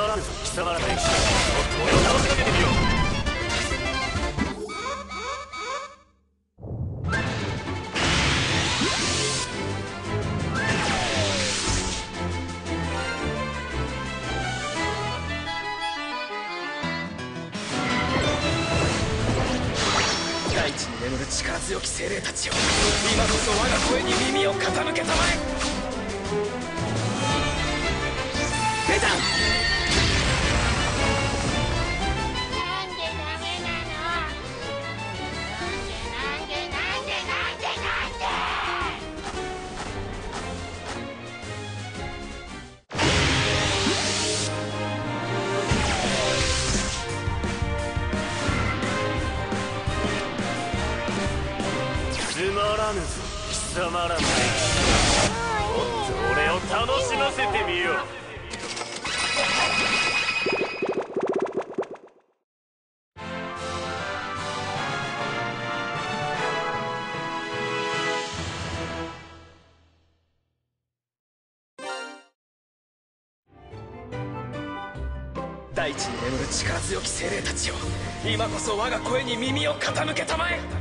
貴様らの歴史もっと俺を楽しませてみよう大地に眠る力強き精霊たちよ。今こそ我が声に耳を傾けたまえ。ぬぞ貴様らの歴史もっと俺を楽しませてみよう。大地に眠る力強き精霊たちよ今こそ我が声に耳を傾けたまえ。